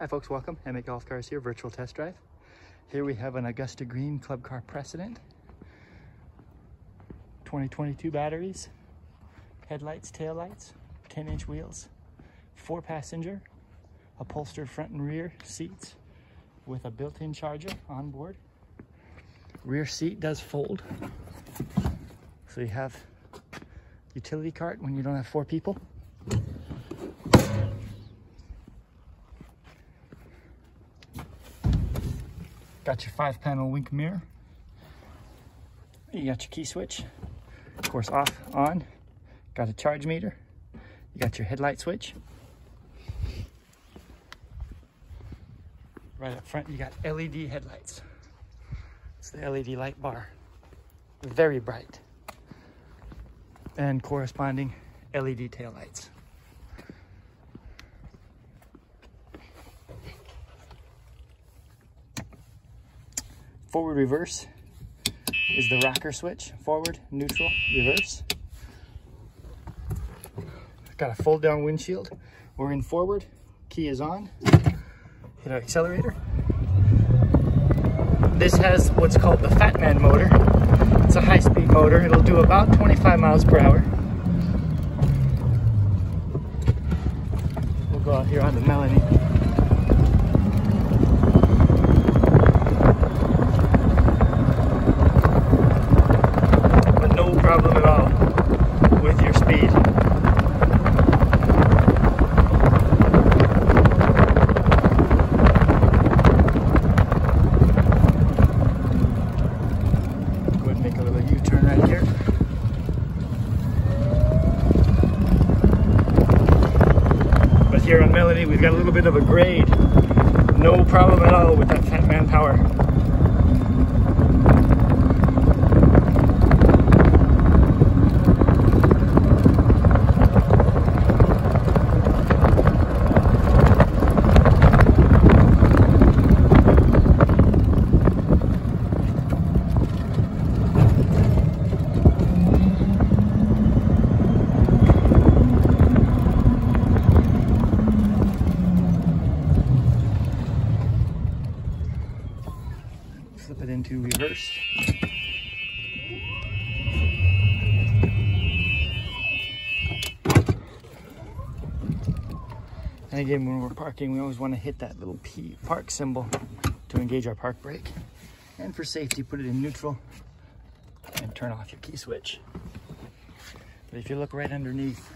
Hi folks, welcome. Emmett Golf Cars here, virtual test drive. Here we have an Augusta Green Club Car Precedent. 2022 batteries, headlights, taillights, 10 inch wheels, four passenger, upholstered front and rear seats with a built-in charger on board. Rear seat does fold. So you have utility cart when you don't have four people. Got your five panel wink mirror. You got your key switch, of course off, on. Got a charge meter. You got your headlight switch. Right up front, you got LED headlights. It's the LED light bar. Very bright. And corresponding LED taillights. Forward reverse is the rocker switch. Forward, neutral, reverse. Got a fold down windshield. We're in forward, key is on. Hit our accelerator. This has what's called the Fat Man motor. It's a high speed motor. It'll do about 25 miles per hour. We'll go out here on the Melanie. But no problem at all with your speed. Go ahead and make a little U-turn right here. But here on Melody, we've got a little bit of a grade. No problem at all with that Fatman into reverse. And again, when we're parking, we always want to hit that little P park symbol to engage our park brake. And for safety, put it in neutral and turn off your key switch. But if you look right underneath,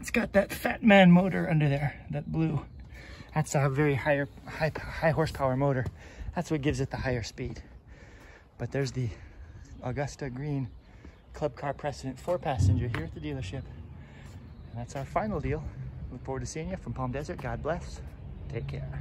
it's got that fat man motor under there, that blue. That's a very higher, high, high horsepower motor. That's what gives it the higher speed. But there's the Augusta Green Club Car Precedent four passenger here at the dealership. And that's our final deal. Look forward to seeing you from Palm Desert. God bless. Take care.